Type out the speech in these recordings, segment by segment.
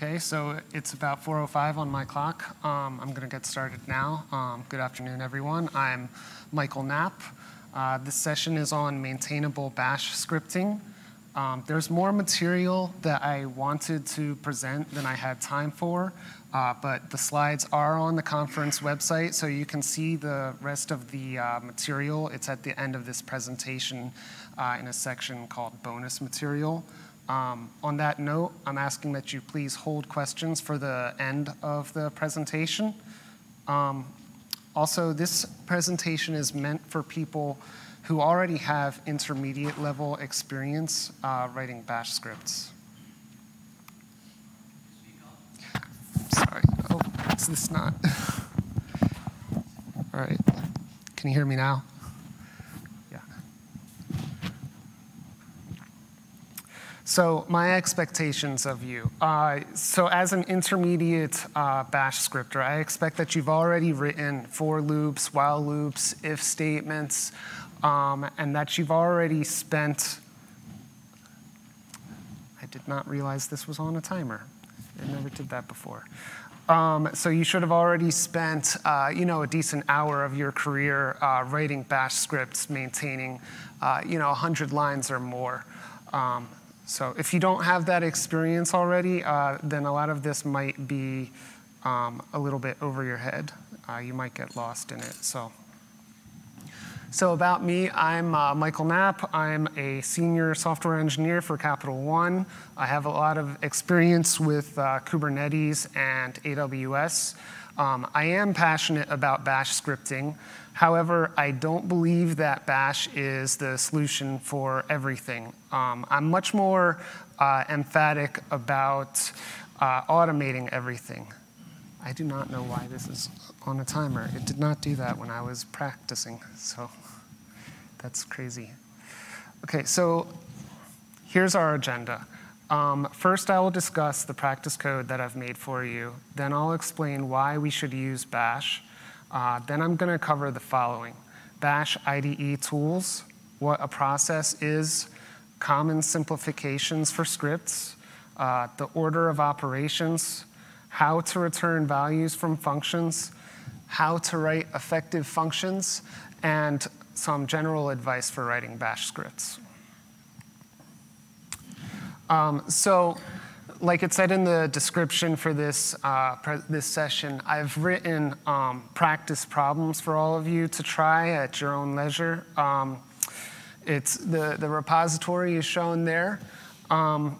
Okay, so it's about 4:05 on my clock. Um, I'm going to get started now. Um, good afternoon, everyone. I'm Michael Knapp. Uh, this session is on maintainable bash scripting. Um, there's more material that I wanted to present than I had time for, uh, but the slides are on the conference website, so you can see the rest of the uh, material. It's at the end of this presentation uh, in a section called bonus material. Um, on that note, I'm asking that you please hold questions for the end of the presentation. Um, also, this presentation is meant for people who already have intermediate level experience uh, writing bash scripts. Sorry. Oh, is this not? All right. Can you hear me now? So my expectations of you. Uh, so as an intermediate uh, bash scripter, I expect that you've already written for loops, while loops, if statements, um, and that you've already spent, I did not realize this was on a timer. I never did that before. Um, so you should have already spent, uh, you know, a decent hour of your career uh, writing bash scripts, maintaining, uh, you know, 100 lines or more. Um, so if you don't have that experience already, uh, then a lot of this might be um, a little bit over your head. Uh, you might get lost in it. So, so about me, I'm uh, Michael Knapp. I'm a senior software engineer for Capital One. I have a lot of experience with uh, Kubernetes and AWS. Um, I am passionate about bash scripting. However, I don't believe that Bash is the solution for everything. Um, I'm much more uh, emphatic about uh, automating everything. I do not know why this is on a timer. It did not do that when I was practicing, so that's crazy. Okay, so here's our agenda. Um, first, I will discuss the practice code that I've made for you. Then I'll explain why we should use Bash. Uh, then I'm going to cover the following. Bash IDE tools, what a process is, common simplifications for scripts, uh, the order of operations, how to return values from functions, how to write effective functions, and some general advice for writing bash scripts. Um, so like it said in the description for this, uh, this session, I've written um, practice problems for all of you to try at your own leisure. Um, it's the, the repository is shown there. Um,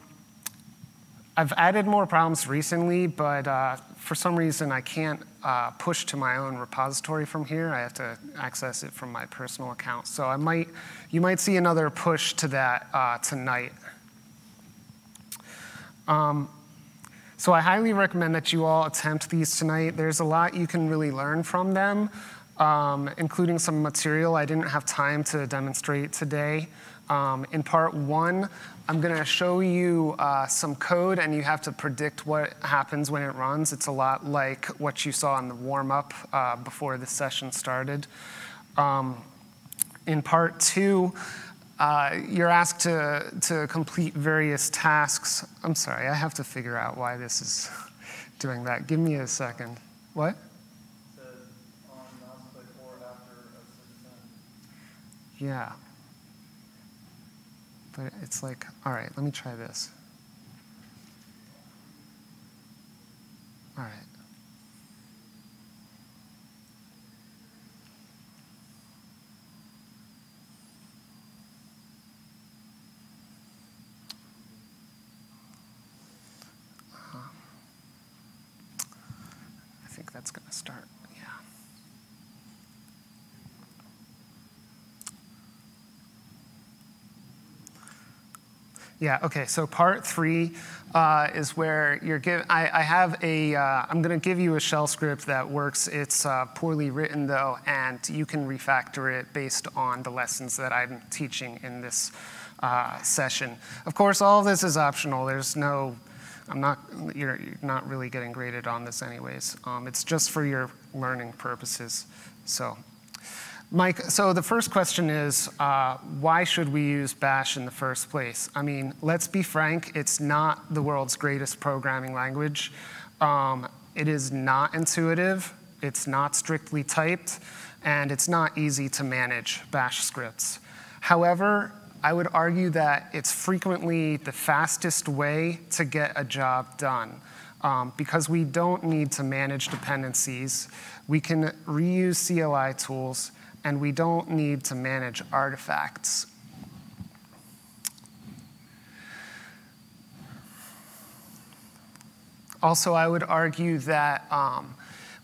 I've added more problems recently, but uh, for some reason I can't uh, push to my own repository from here. I have to access it from my personal account. So I might, you might see another push to that uh, tonight. Um, so I highly recommend that you all attempt these tonight. There's a lot you can really learn from them, um, including some material I didn't have time to demonstrate today. Um, in part one, I'm going to show you uh, some code, and you have to predict what happens when it runs. It's a lot like what you saw in the warm-up uh, before the session started. Um, in part two, uh, you're asked to, to complete various tasks. I'm sorry, I have to figure out why this is doing that. Give me a second. What? Yeah. But it's like, all right, let me try this. All right. That's going to start. Yeah. Yeah, okay, so part three uh, is where you're given, I, I have a, uh, I'm gonna give you a shell script that works. It's uh, poorly written though, and you can refactor it based on the lessons that I'm teaching in this uh, session. Of course, all of this is optional. There's no I'm not, you're, you're not really getting graded on this anyways. Um, it's just for your learning purposes. So, Mike, so the first question is uh, why should we use Bash in the first place? I mean, let's be frank, it's not the world's greatest programming language. Um, it is not intuitive, it's not strictly typed, and it's not easy to manage Bash scripts. However, I would argue that it's frequently the fastest way to get a job done. Um, because we don't need to manage dependencies, we can reuse CLI tools and we don't need to manage artifacts. Also, I would argue that um,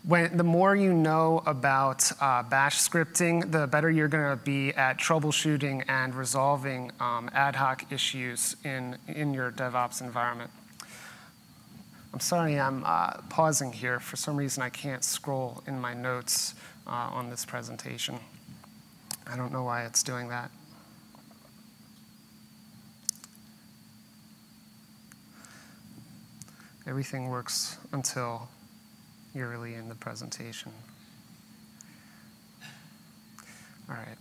when, the more you know about uh, bash scripting, the better you're going to be at troubleshooting and resolving um, ad hoc issues in, in your DevOps environment. I'm sorry I'm uh, pausing here. For some reason, I can't scroll in my notes uh, on this presentation. I don't know why it's doing that. Everything works until you're really in the presentation. All right.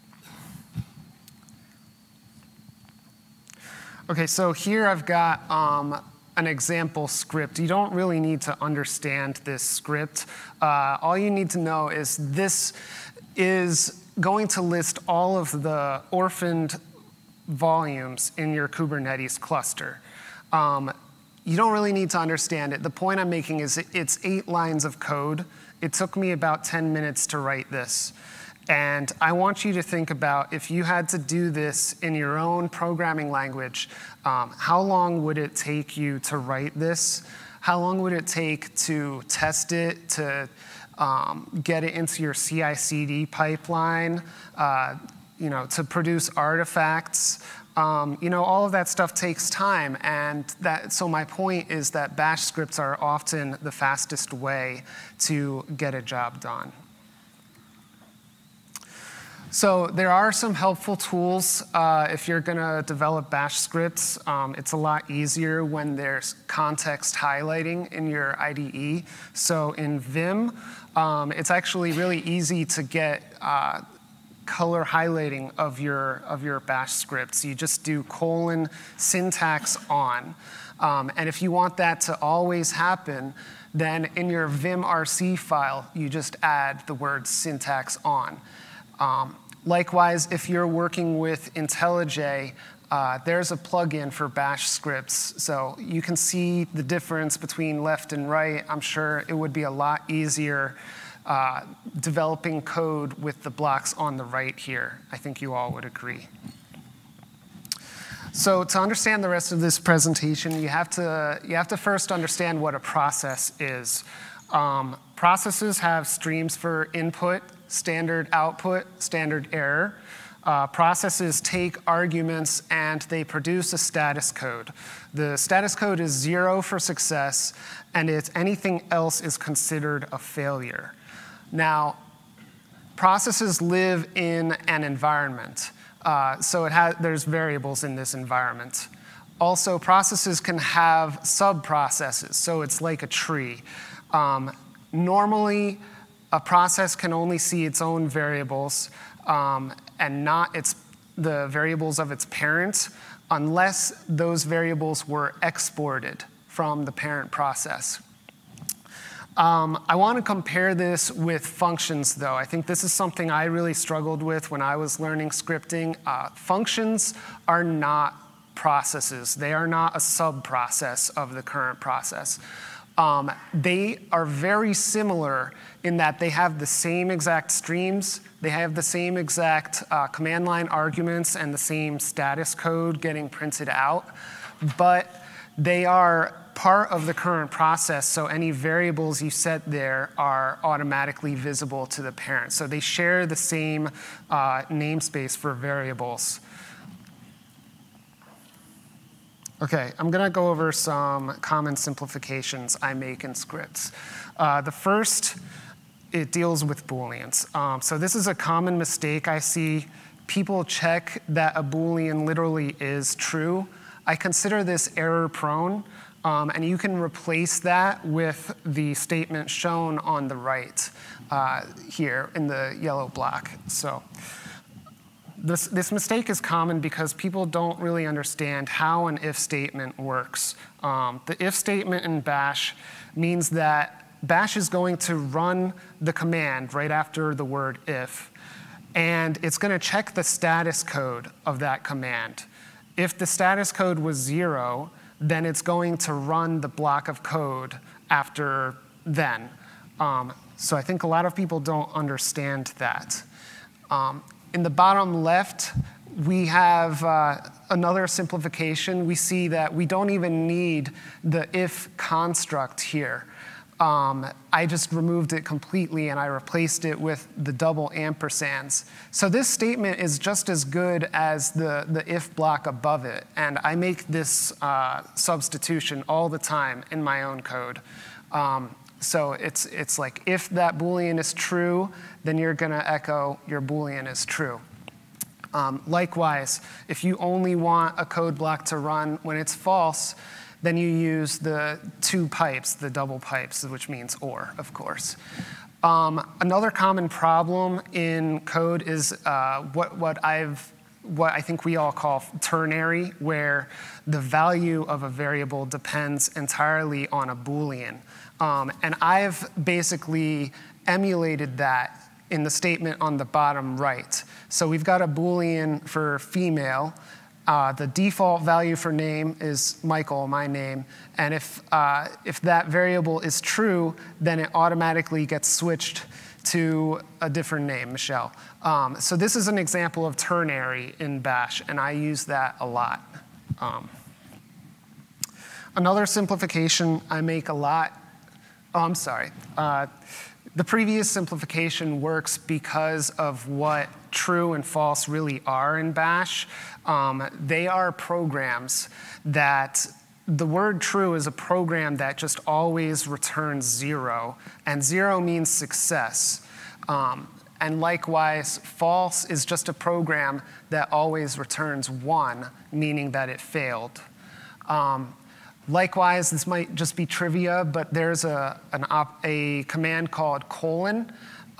Okay, so here I've got um, an example script. You don't really need to understand this script. Uh, all you need to know is this is going to list all of the orphaned volumes in your Kubernetes cluster. Um, you don't really need to understand it. The point I'm making is it's eight lines of code. It took me about 10 minutes to write this. And I want you to think about if you had to do this in your own programming language, um, how long would it take you to write this? How long would it take to test it, to um, get it into your CI/CD pipeline, uh, you know, to produce artifacts. Um, you know, all of that stuff takes time, and that. So my point is that Bash scripts are often the fastest way to get a job done. So there are some helpful tools uh, if you're going to develop bash scripts. Um, it's a lot easier when there's context highlighting in your IDE. So in Vim, um, it's actually really easy to get uh, color highlighting of your, of your bash scripts. You just do colon syntax on. Um, and if you want that to always happen, then in your vimrc file, you just add the word syntax on. Um, Likewise, if you're working with IntelliJ, uh, there's a plugin for bash scripts. So you can see the difference between left and right. I'm sure it would be a lot easier uh, developing code with the blocks on the right here. I think you all would agree. So to understand the rest of this presentation, you have to, you have to first understand what a process is. Um, processes have streams for input standard output, standard error. Uh, processes take arguments and they produce a status code. The status code is zero for success, and it's anything else is considered a failure. Now, processes live in an environment, uh, so it has, there's variables in this environment. Also, processes can have sub-processes, so it's like a tree. Um, normally, a process can only see its own variables um, and not its, the variables of its parent unless those variables were exported from the parent process. Um, I want to compare this with functions, though. I think this is something I really struggled with when I was learning scripting. Uh, functions are not processes. They are not a sub-process of the current process. Um, they are very similar in that they have the same exact streams, they have the same exact uh, command line arguments and the same status code getting printed out, but they are part of the current process, so any variables you set there are automatically visible to the parent. So they share the same uh, namespace for variables. Okay, I'm going to go over some common simplifications I make in scripts. Uh, the first it deals with Booleans. Um, so this is a common mistake I see. People check that a Boolean literally is true. I consider this error prone. Um, and you can replace that with the statement shown on the right uh, here in the yellow block. So this, this mistake is common because people don't really understand how an if statement works. Um, the if statement in bash means that bash is going to run the command right after the word if, and it's going to check the status code of that command. If the status code was zero, then it's going to run the block of code after then. Um, so I think a lot of people don't understand that. Um, in the bottom left, we have uh, another simplification. We see that we don't even need the if construct here um, I just removed it completely and I replaced it with the double ampersands. So this statement is just as good as the, the if block above it. And I make this uh, substitution all the time in my own code. Um, so it's, it's like if that Boolean is true, then you're going to echo your Boolean is true. Um, likewise, if you only want a code block to run when it's false, then you use the two pipes, the double pipes, which means or, of course. Um, another common problem in code is uh, what, what, I've, what I think we all call ternary, where the value of a variable depends entirely on a Boolean. Um, and I've basically emulated that in the statement on the bottom right. So we've got a Boolean for female, uh, the default value for name is Michael, my name. And if, uh, if that variable is true, then it automatically gets switched to a different name, Michelle. Um, so this is an example of ternary in Bash, and I use that a lot. Um, another simplification I make a lot, oh, I'm sorry. Uh, the previous simplification works because of what true and false really are in Bash. Um, they are programs that the word true is a program that just always returns zero, and zero means success. Um, and likewise, false is just a program that always returns one, meaning that it failed. Um, likewise, this might just be trivia, but there's a, a command called colon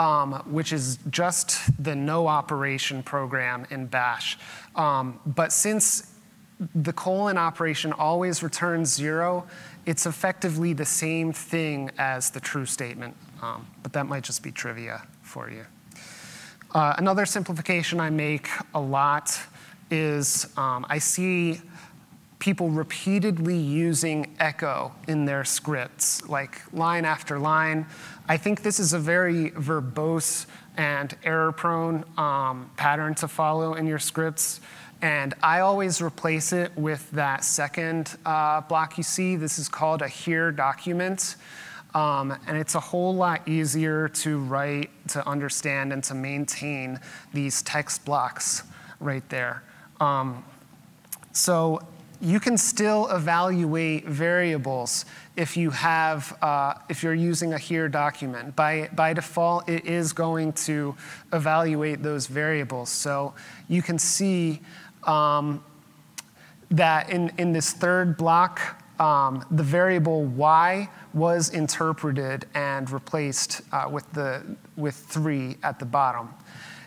um, which is just the no operation program in bash. Um, but since the colon operation always returns zero, it's effectively the same thing as the true statement. Um, but that might just be trivia for you. Uh, another simplification I make a lot is um, I see people repeatedly using echo in their scripts, like line after line. I think this is a very verbose and error-prone um, pattern to follow in your scripts. And I always replace it with that second uh, block you see. This is called a here document. Um, and it's a whole lot easier to write, to understand, and to maintain these text blocks right there. Um, so you can still evaluate variables if you have, uh, if you're using a here document. By, by default, it is going to evaluate those variables. So you can see um, that in, in this third block, um, the variable y was interpreted and replaced uh, with, the, with three at the bottom.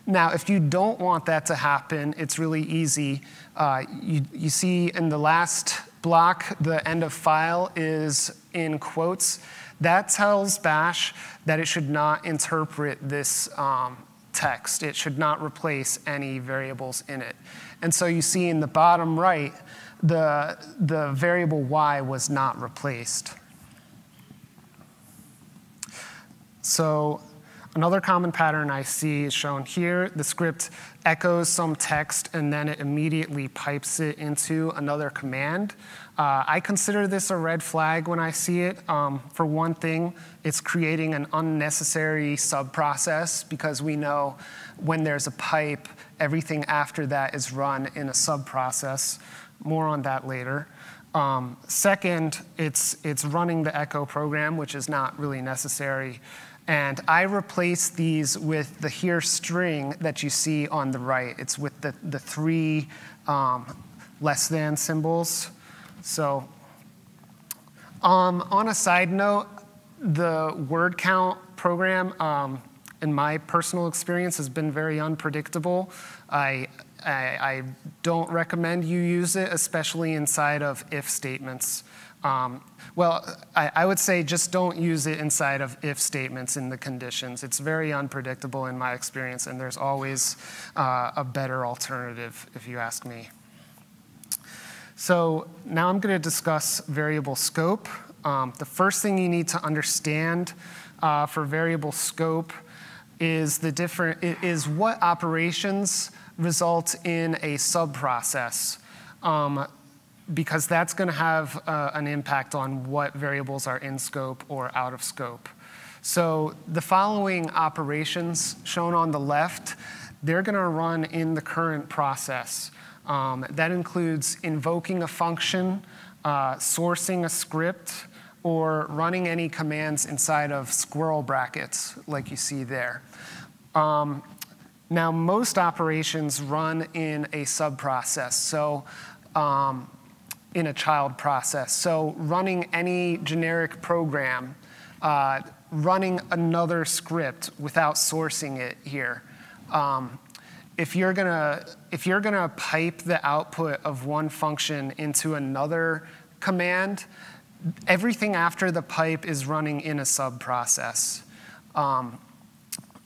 Now, if you don't want that to happen, it's really easy. Uh, you, you see in the last block, the end of file is in quotes. That tells Bash that it should not interpret this um, text. It should not replace any variables in it. And so you see in the bottom right, the, the variable y was not replaced. So Another common pattern I see is shown here. The script echoes some text and then it immediately pipes it into another command. Uh, I consider this a red flag when I see it. Um, for one thing, it's creating an unnecessary subprocess because we know when there's a pipe, everything after that is run in a subprocess. More on that later. Um, second, it's, it's running the echo program, which is not really necessary. And I replace these with the here string that you see on the right. It's with the, the three um, less than symbols. So Um, on a side note, the word count program, um, in my personal experience, has been very unpredictable. I, I, I, don't recommend you use it, especially inside of if statements. Um, well, I, I, would say just don't use it inside of if statements in the conditions. It's very unpredictable in my experience, and there's always uh, a better alternative, if you ask me. So now I'm going to discuss variable scope. Um, the first thing you need to understand uh, for variable scope is the different is what operations result in a subprocess. Um, because that's going to have uh, an impact on what variables are in scope or out of scope. So the following operations shown on the left, they're going to run in the current process. Um, that includes invoking a function, uh, sourcing a script, or running any commands inside of squirrel brackets like you see there. Um, now, most operations run in a subprocess. So um, in a child process. So running any generic program, uh, running another script without sourcing it here. Um, if you're gonna if you're gonna pipe the output of one function into another command, everything after the pipe is running in a subprocess. Um,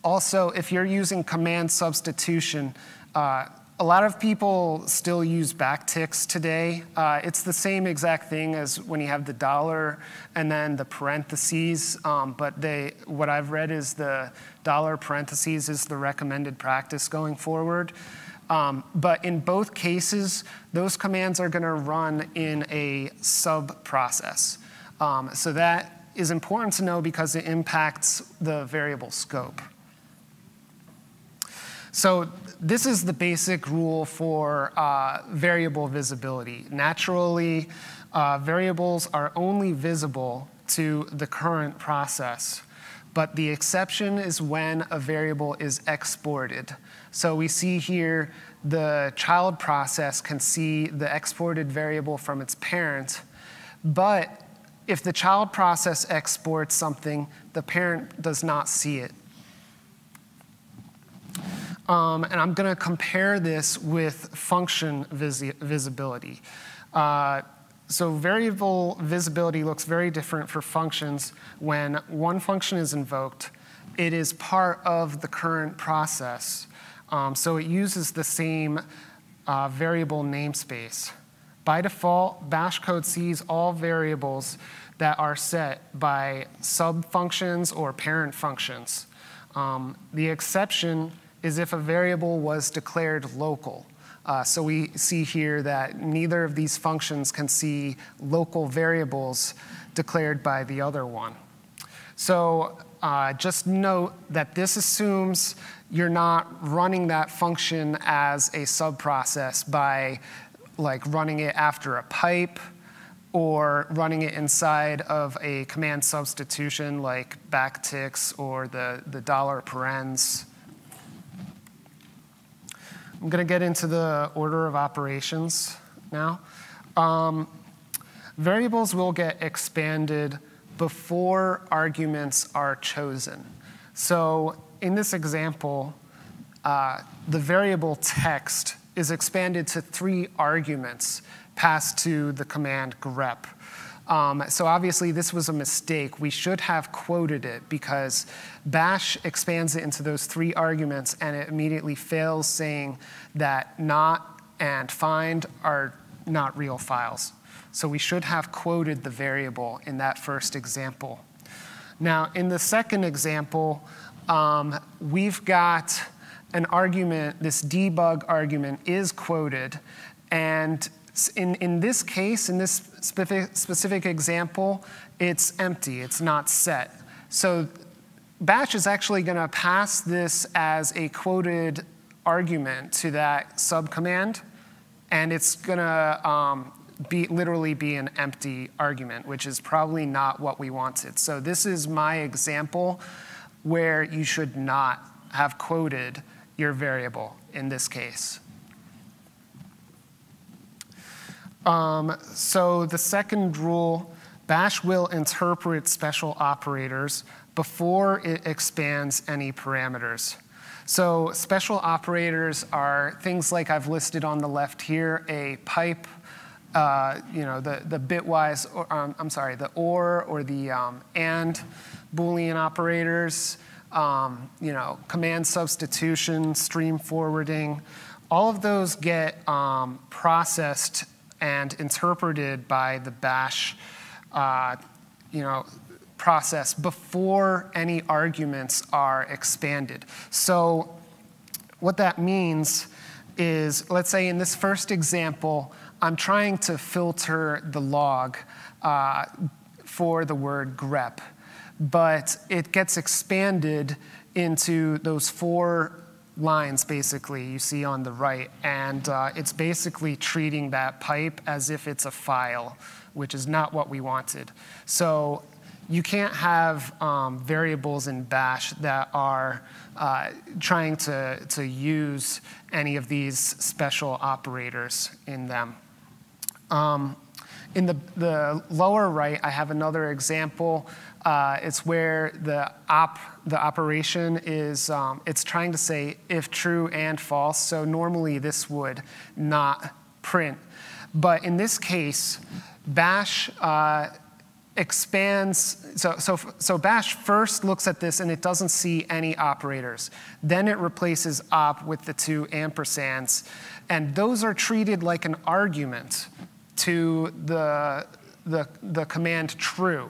also, if you're using command substitution, uh, a lot of people still use backticks today. Uh, it's the same exact thing as when you have the dollar and then the parentheses, um, but they, what I've read is the dollar parentheses is the recommended practice going forward. Um, but in both cases, those commands are going to run in a sub process. Um, so that is important to know because it impacts the variable scope. So this is the basic rule for uh, variable visibility. Naturally, uh, variables are only visible to the current process, but the exception is when a variable is exported. So we see here the child process can see the exported variable from its parent, but if the child process exports something, the parent does not see it. Um, and I'm going to compare this with function visi visibility. Uh, so variable visibility looks very different for functions when one function is invoked. It is part of the current process. Um, so it uses the same uh, variable namespace. By default, bash code sees all variables that are set by sub-functions or parent functions. Um, the exception is if a variable was declared local. Uh, so we see here that neither of these functions can see local variables declared by the other one. So uh, just note that this assumes you're not running that function as a subprocess by like running it after a pipe or running it inside of a command substitution like backticks or the, the dollar parens I'm going to get into the order of operations now. Um, variables will get expanded before arguments are chosen. So in this example, uh, the variable text is expanded to three arguments passed to the command grep. Um, so obviously this was a mistake. We should have quoted it because bash expands it into those three arguments and it immediately fails saying that not and find are not real files. So we should have quoted the variable in that first example. Now in the second example, um, we've got an argument, this debug argument is quoted and in, in this case, in this specific, specific example, it's empty, it's not set. So Bash is actually going to pass this as a quoted argument to that subcommand, and it's going to um, be, literally be an empty argument, which is probably not what we wanted. So this is my example where you should not have quoted your variable in this case. Um, so the second rule, Bash will interpret special operators before it expands any parameters. So special operators are things like I've listed on the left here, a pipe, uh, you know, the, the bitwise, or, um, I'm sorry, the OR or the um, AND Boolean operators, um, you know, command substitution, stream forwarding, all of those get um, processed and interpreted by the bash, uh, you know, process before any arguments are expanded. So what that means is, let's say in this first example, I'm trying to filter the log uh, for the word grep, but it gets expanded into those four lines basically you see on the right. And uh, it's basically treating that pipe as if it's a file which is not what we wanted. So you can't have um, variables in bash that are uh, trying to, to use any of these special operators in them. Um, in the, the lower right i have another example. Uh, it's where the op, the operation is, um, it's trying to say if true and false. So normally this would not print. But in this case, bash uh, expands, so, so, so bash first looks at this and it doesn't see any operators. Then it replaces op with the two ampersands. And those are treated like an argument to the, the, the command true.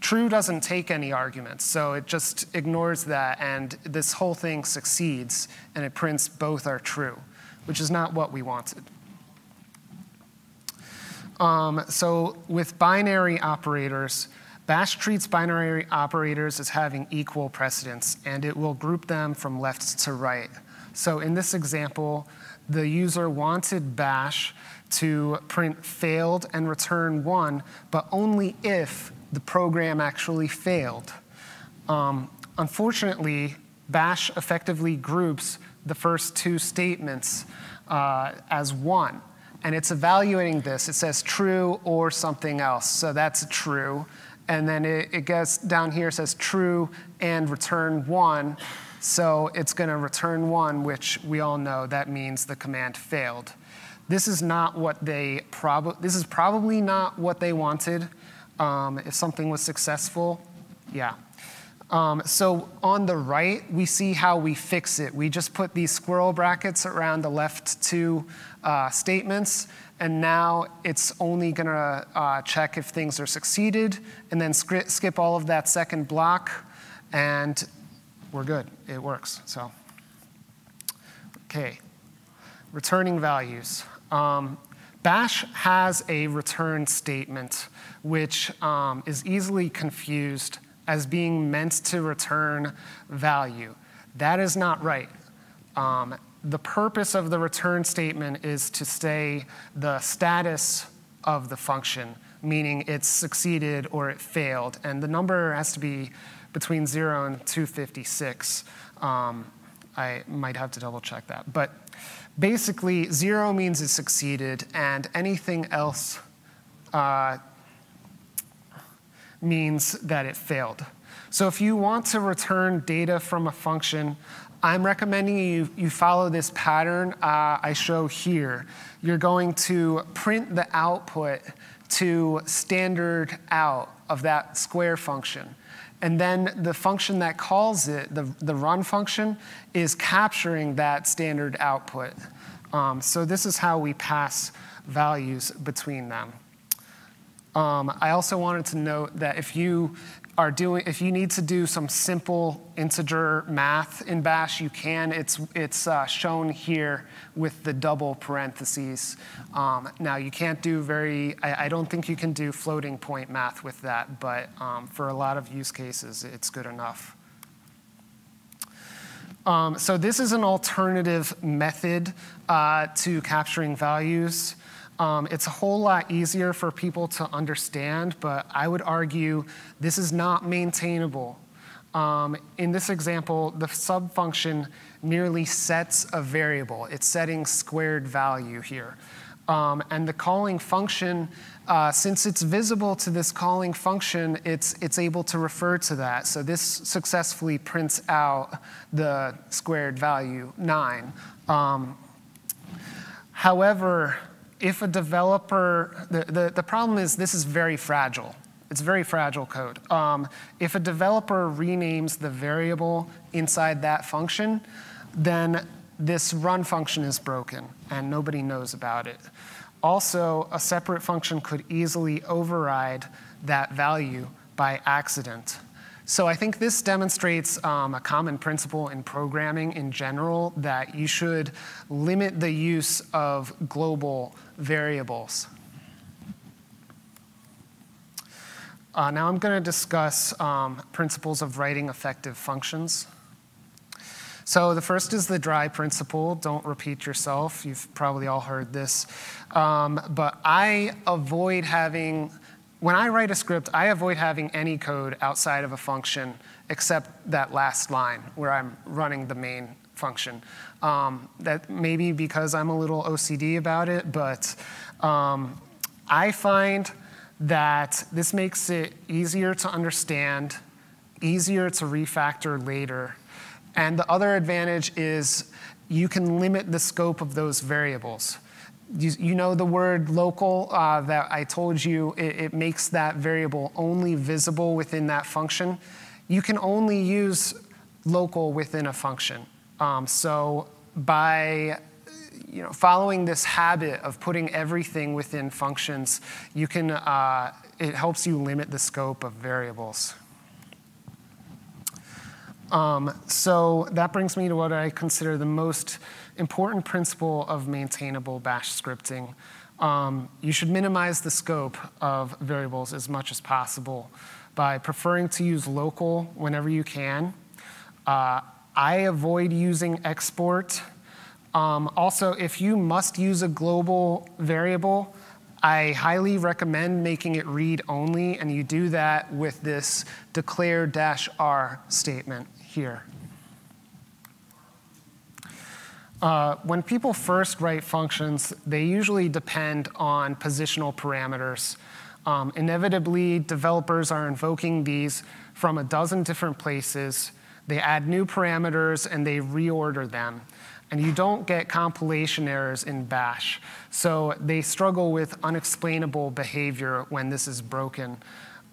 True doesn't take any arguments, so it just ignores that, and this whole thing succeeds, and it prints both are true, which is not what we wanted. Um, so with binary operators, Bash treats binary operators as having equal precedence, and it will group them from left to right. So in this example, the user wanted Bash to print failed and return one, but only if the program actually failed. Um, unfortunately, Bash effectively groups the first two statements uh, as one. And it's evaluating this. It says true or something else. So that's true. And then it, it gets down here, says true and return one. So it's going to return one, which we all know that means the command failed. This is not what they prob- this is probably not what they wanted. Um, if something was successful, yeah. Um, so on the right, we see how we fix it. We just put these squirrel brackets around the left two uh, statements, and now it's only going to uh, check if things are succeeded, and then skip all of that second block, and we're good. It works. So, okay, returning values. Um, Bash has a return statement which um, is easily confused as being meant to return value. That is not right. Um, the purpose of the return statement is to say the status of the function, meaning it's succeeded or it failed. And the number has to be between 0 and 256. Um, I might have to double check that. But basically, zero means it succeeded, and anything else uh, means that it failed. So if you want to return data from a function, I'm recommending you, you follow this pattern uh, I show here. You're going to print the output to standard out of that square function. And then the function that calls it, the, the run function, is capturing that standard output. Um, so this is how we pass values between them. Um, I also wanted to note that if you are doing, if you need to do some simple integer math in Bash, you can. It's, it's uh, shown here with the double parentheses. Um, now, you can't do very, I, I, don't think you can do floating point math with that, but um, for a lot of use cases, it's good enough. Um, so this is an alternative method uh, to capturing values. Um, it's a whole lot easier for people to understand, but I would argue this is not maintainable. Um, in this example, the subfunction merely sets a variable. It's setting squared value here. Um, and the calling function, uh, since it's visible to this calling function, it's, it's able to refer to that. So this successfully prints out the squared value, 9. Um, however, if a developer, the, the, the, problem is this is very fragile. It's very fragile code. Um, if a developer renames the variable inside that function, then this run function is broken and nobody knows about it. Also, a separate function could easily override that value by accident. So I think this demonstrates um, a common principle in programming in general that you should limit the use of global variables. Uh, now I'm going to discuss um, principles of writing effective functions. So the first is the dry principle. Don't repeat yourself. You've probably all heard this. Um, but I avoid having, when I write a script, I avoid having any code outside of a function except that last line where I'm running the main function. Um, that maybe because I'm a little OCD about it, but um, I find that this makes it easier to understand, easier to refactor later, and the other advantage is you can limit the scope of those variables. You, you know the word local uh, that I told you, it, it makes that variable only visible within that function. You can only use local within a function. Um, so by you know, following this habit of putting everything within functions, you can, uh, it helps you limit the scope of variables. Um, so that brings me to what I consider the most important principle of maintainable bash scripting. Um, you should minimize the scope of variables as much as possible by preferring to use local whenever you can. Uh, I avoid using export. Um, also, if you must use a global variable, I highly recommend making it read only, and you do that with this declare-r statement here. Uh, when people first write functions, they usually depend on positional parameters. Um, inevitably, developers are invoking these from a dozen different places. They add new parameters and they reorder them. And you don't get compilation errors in bash. So they struggle with unexplainable behavior when this is broken.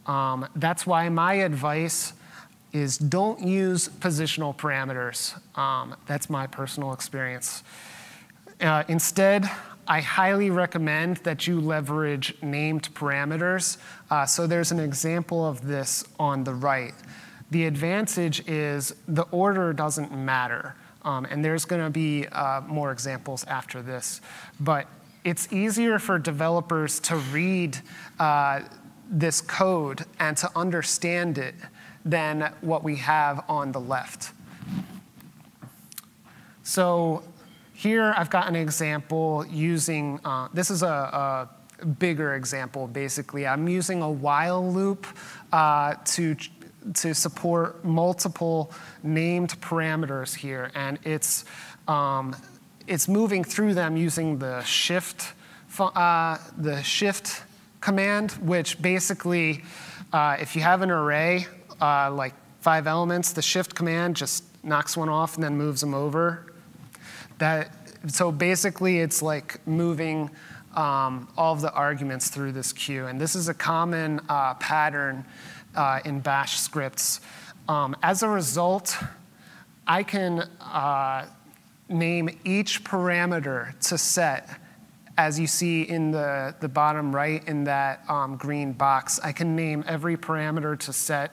Um, that's why my advice is don't use positional parameters. Um, that's my personal experience. Uh, instead, I highly recommend that you leverage named parameters. Uh, so there's an example of this on the right. The advantage is the order doesn't matter. Um, and there's going to be uh, more examples after this. But it's easier for developers to read uh, this code and to understand it than what we have on the left. So here I've got an example using, uh, this is a, a, bigger example basically. I'm using a while loop uh, to, to support multiple named parameters here and it's, um, it's moving through them using the shift, uh, the shift command, which basically, uh, if you have an array uh, like five elements, the shift command just knocks one off and then moves them over. That, so basically it's like moving um, all of the arguments through this queue. And this is a common uh, pattern uh, in bash scripts. Um, as a result, I can uh, name each parameter to set as you see in the, the bottom right in that um, green box. I can name every parameter to set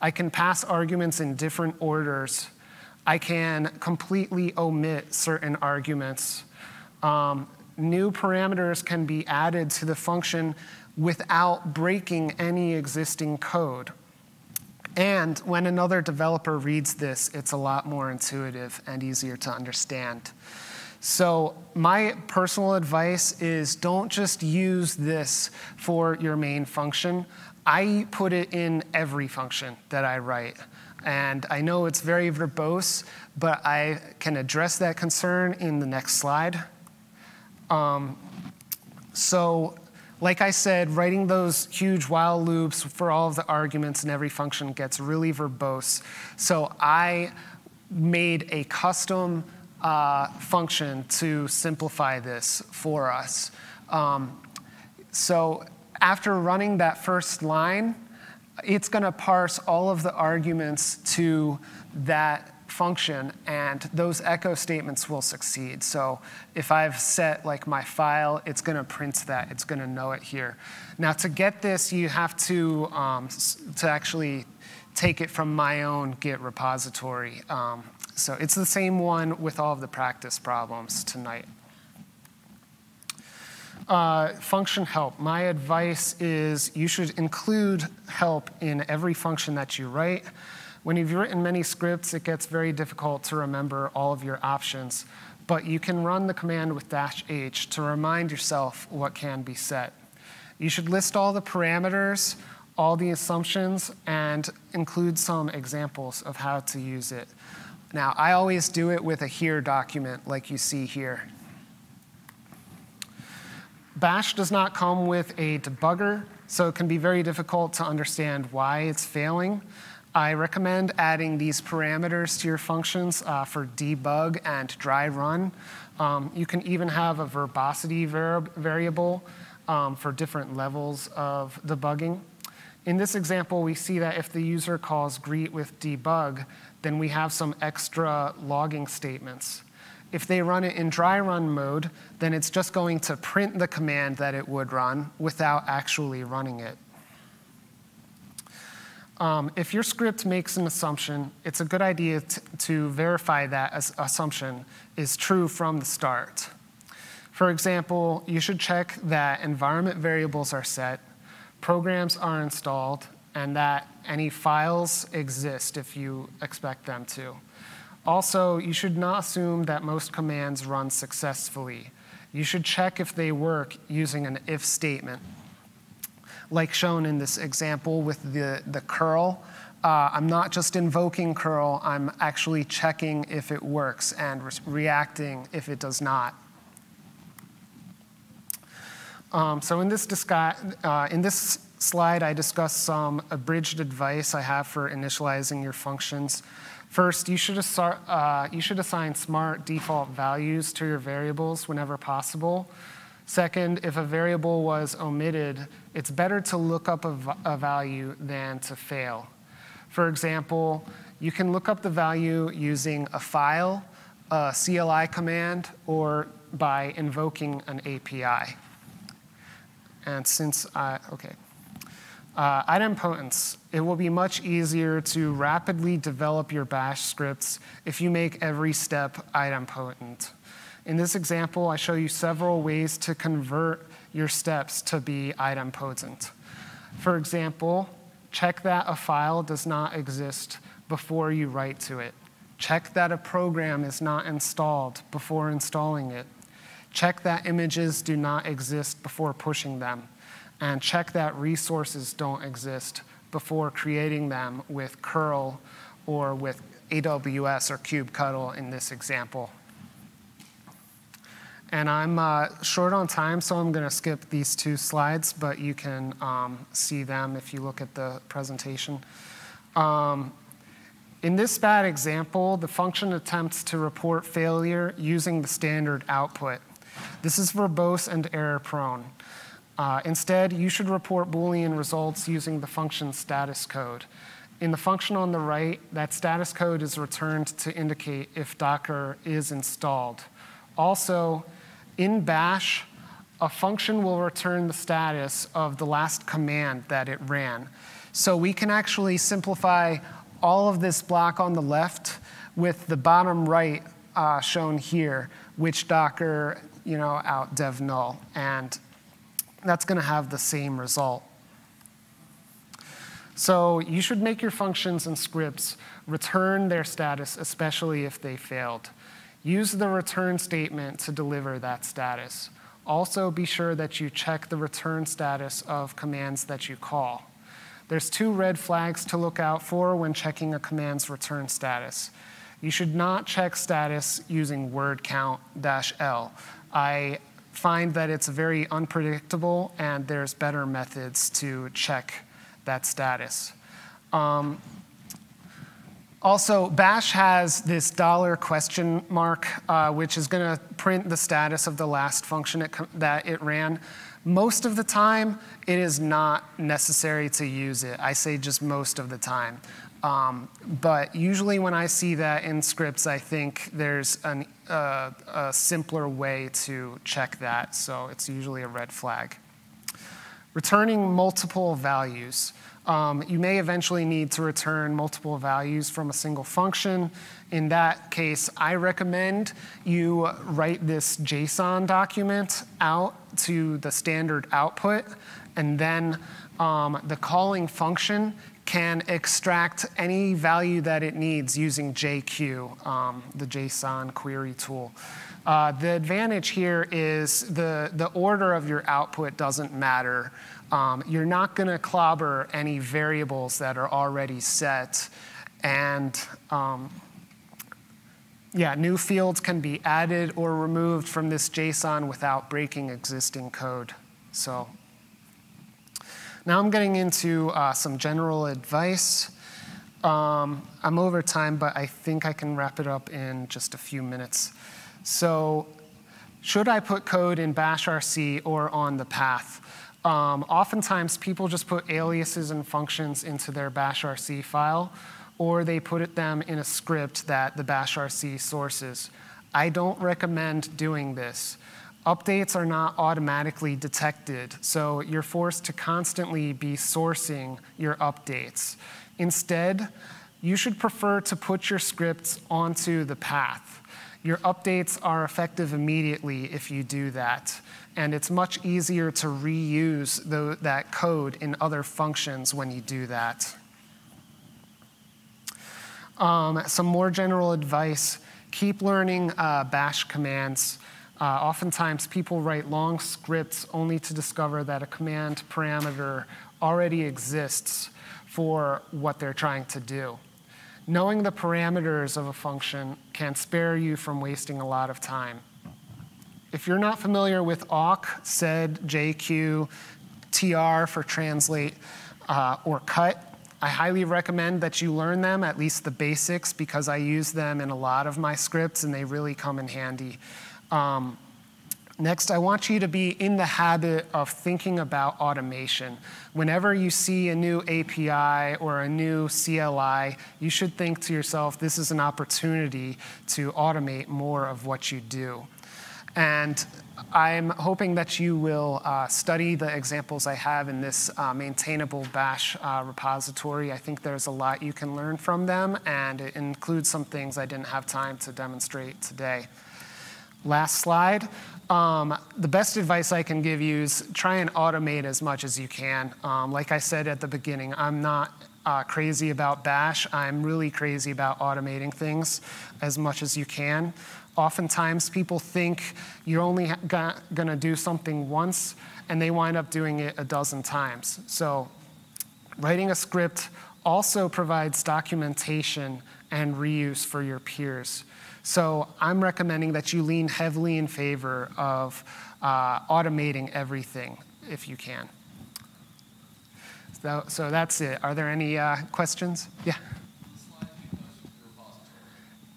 I can pass arguments in different orders. I can completely omit certain arguments. Um, new parameters can be added to the function without breaking any existing code. And when another developer reads this, it's a lot more intuitive and easier to understand. So my personal advice is don't just use this for your main function. I put it in every function that I write. And I know it's very verbose, but I can address that concern in the next slide. Um, So like I said, writing those huge while loops for all of the arguments in every function gets really verbose. So I made a custom uh, function to simplify this for us. Um, so after running that first line, it's going to parse all of the arguments to that function and those echo statements will succeed. So if I've set like my file, it's going to print that. It's going to know it here. Now to get this, you have to, um, to actually take it from my own Git repository. Um, so it's the same one with all of the practice problems tonight. Uh, function help. My advice is you should include help in every function that you write. When you've written many scripts, it gets very difficult to remember all of your options, but you can run the command with dash h to remind yourself what can be set. You should list all the parameters, all the assumptions, and include some examples of how to use it. Now, I always do it with a here document like you see here. Bash does not come with a debugger, so it can be very difficult to understand why it's failing. I recommend adding these parameters to your functions uh, for debug and dry run. Um, you can even have a verbosity variable um, for different levels of debugging. In this example, we see that if the user calls greet with debug, then we have some extra logging statements. If they run it in dry run mode, then it's just going to print the command that it would run without actually running it. Um, if your script makes an assumption, it's a good idea to verify that assumption is true from the start. For example, you should check that environment variables are set, programs are installed, and that any files exist if you expect them to. Also, you should not assume that most commands run successfully. You should check if they work using an if statement like shown in this example with the, the curl. Uh, I'm not just invoking curl, I'm actually checking if it works and re reacting if it does not. Um, so in this, uh, in this slide, I discuss some abridged advice I have for initializing your functions. First, you should, uh, you should assign smart default values to your variables whenever possible. Second, if a variable was omitted, it's better to look up a, a, value than to fail. For example, you can look up the value using a file, a CLI command, or by invoking an API. And since I, okay. Uh, idempotence, it will be much easier to rapidly develop your bash scripts if you make every step idempotent. In this example, I show you several ways to convert your steps to be idempotent. For example, check that a file does not exist before you write to it. Check that a program is not installed before installing it. Check that images do not exist before pushing them. And check that resources don't exist before creating them with curl or with AWS or kubectl in this example. And I'm uh, short on time, so I'm going to skip these two slides, but you can um, see them if you look at the presentation. Um, in this bad example, the function attempts to report failure using the standard output. This is verbose and error prone. Uh, instead, you should report Boolean results using the function status code. In the function on the right, that status code is returned to indicate if Docker is installed. Also, in bash, a function will return the status of the last command that it ran. So we can actually simplify all of this block on the left with the bottom right uh, shown here, which Docker, you know, out dev null. And that's going to have the same result. So you should make your functions and scripts return their status, especially if they failed. Use the return statement to deliver that status. Also be sure that you check the return status of commands that you call. There's two red flags to look out for when checking a command's return status. You should not check status using word count dash L. I find that it's very unpredictable and there's better methods to check that status. Um, also, Bash has this dollar question mark, uh, which is going to print the status of the last function it that it ran. Most of the time, it is not necessary to use it. I say just most of the time. Um, but usually when I see that in scripts, I think there's an, uh, a simpler way to check that. So it's usually a red flag. Returning multiple values. Um, you may eventually need to return multiple values from a single function. In that case, I recommend you write this JSON document out to the standard output, and then um, the calling function can extract any value that it needs using JQ, um, the JSON query tool. Uh, the advantage here is the, the order of your output doesn't matter. Um, you're not going to clobber any variables that are already set. And um, yeah, new fields can be added or removed from this JSON without breaking existing code. So now I'm getting into uh, some general advice. Um, I'm over time, but I think I can wrap it up in just a few minutes. So should I put code in bash RC or on the path? Um, oftentimes, people just put aliases and functions into their bash RC file, or they put them in a script that the bash RC sources. I don't recommend doing this updates are not automatically detected, so you're forced to constantly be sourcing your updates. Instead, you should prefer to put your scripts onto the path. Your updates are effective immediately if you do that, and it's much easier to reuse the, that code in other functions when you do that. Um, some more general advice, keep learning uh, bash commands. Uh, oftentimes, people write long scripts only to discover that a command parameter already exists for what they're trying to do. Knowing the parameters of a function can spare you from wasting a lot of time. If you're not familiar with awk, sed, jq, tr for translate, uh, or cut, I highly recommend that you learn them, at least the basics, because I use them in a lot of my scripts and they really come in handy. Um, next, I want you to be in the habit of thinking about automation. Whenever you see a new API or a new CLI, you should think to yourself, this is an opportunity to automate more of what you do. And I'm hoping that you will uh, study the examples I have in this uh, maintainable bash uh, repository. I think there's a lot you can learn from them, and it includes some things I didn't have time to demonstrate today. Last slide. Um, the best advice I can give you is try and automate as much as you can. Um, like I said at the beginning, I'm not uh, crazy about Bash. I'm really crazy about automating things as much as you can. Oftentimes, people think you're only going to do something once, and they wind up doing it a dozen times. So, writing a script also provides documentation and reuse for your peers. So I'm recommending that you lean heavily in favor of uh, automating everything if you can. So, so that's it. Are there any uh, questions? Yeah.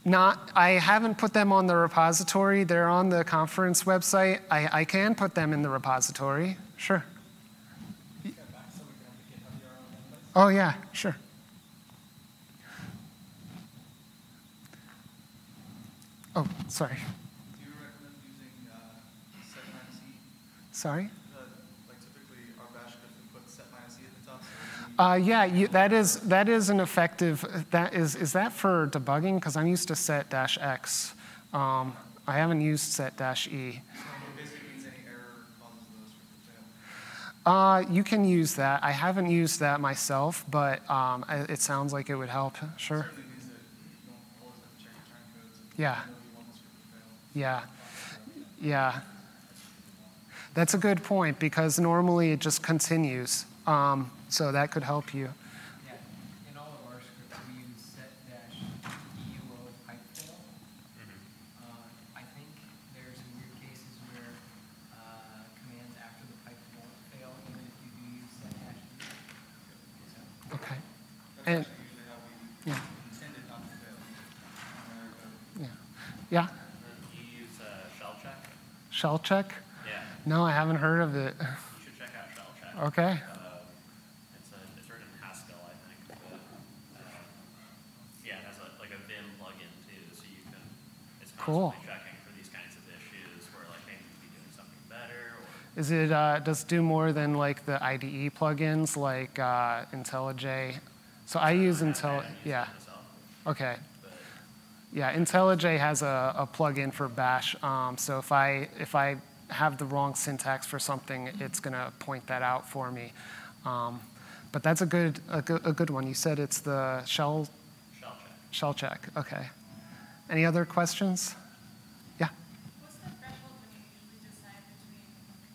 Not, I haven't put them on the repository. They're on the conference website. I, I can put them in the repository. Sure. Oh, yeah, sure. Oh, sorry. Do you recommend using uh, set minus e? Sorry? Uh, like typically our bash script we put set minus e at the top. So uh, yeah, you, that is that is an effective. That is is that for debugging? Because I'm used to set dash x. Um, I haven't used set dash e. Uh, you can use that. I haven't used that myself, but um, it sounds like it would help. Sure. Yeah. Yeah. Yeah. That's a good point because normally it just continues. Um, so that could help you. Yeah. In all of our scripts, we use set dash EUO pipefail. Mm-hmm. Uh, I think there's some weird cases where uh, commands after the pipe won't fail, even if you do use set dash EUO. So. Okay. And, yeah. Yeah. Shell check? Yeah, No, I haven't heard of it. you should check out shell check. Okay. Um, it's, a, it's written in Haskell, I think. But, um, yeah, it has a, like a Vim plugin too, so you can. It's Cool. checking for these kinds of issues where like they need to be doing something better or Is it, uh, does it do more than like the IDE plugins like uh, IntelliJ? So I use Intel, yeah, okay. But Yeah, IntelliJ has a, a plugin for Bash. Um, so if I, if I have the wrong syntax for something, it's going to point that out for me. Um, but that's a good, a good, a good one. You said it's the shell, shell check. shell check. Okay. Any other questions? Yeah. What's the threshold when you usually decide between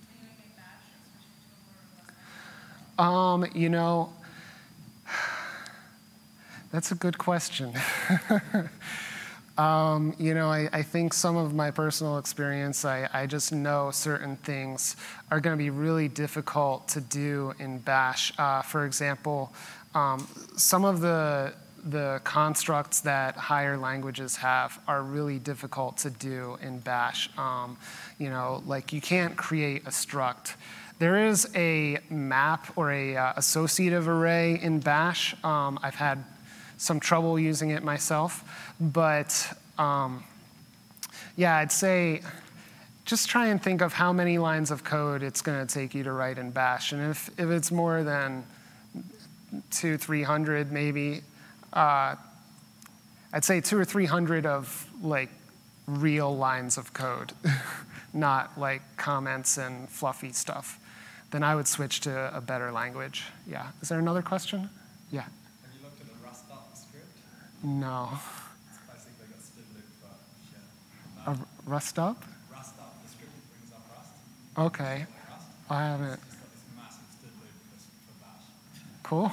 continuing bash or switching to a more robust language? Um, you know, that's a good question. um, you know, I, I think some of my personal experience, I, I just know certain things are going to be really difficult to do in Bash. Uh, for example, um, some of the the constructs that higher languages have are really difficult to do in Bash. Um, you know, like you can't create a struct. There is a map or a uh, associative array in Bash. Um, I've had some trouble using it myself, but um, yeah, I'd say just try and think of how many lines of code it's going to take you to write in Bash, and if if it's more than two, three hundred maybe, uh, I'd say two or three hundred of like real lines of code, not like comments and fluffy stuff. Then I would switch to a better language. Yeah. Is there another question? Yeah. Have you looked at the rust up script? No. A rust up? Rust up, the script brings up rust, Okay. I haven't. Cool.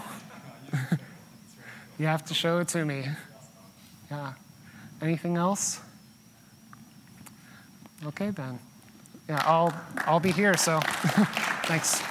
You have to show it to me. Yeah. Anything else? Okay then. Yeah, I'll I'll be here. So, thanks.